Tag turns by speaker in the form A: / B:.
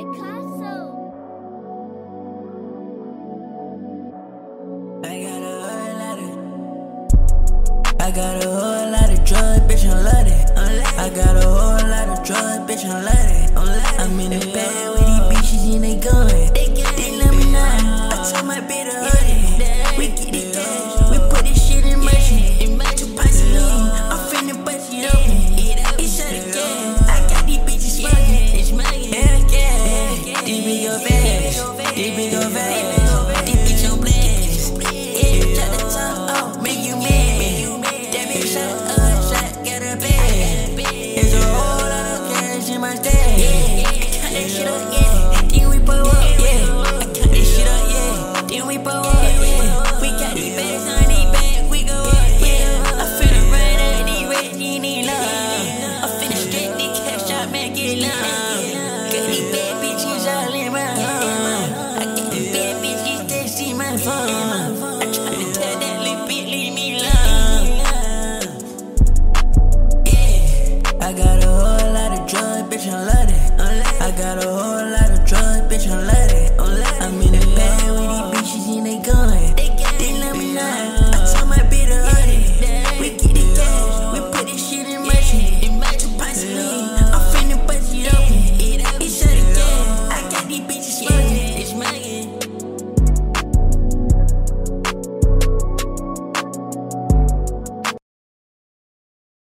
A: I
B: got a whole lot of drugs, bitch, I love it. I got a whole lot of drugs, bitch, I love it. I'm in the bed with these bitches and they going. They love me now. I told my bitch. Keep it I try to tell that little bitch, leave me alone. Yeah. I got a whole lot of drugs, bitch, I love it. I got a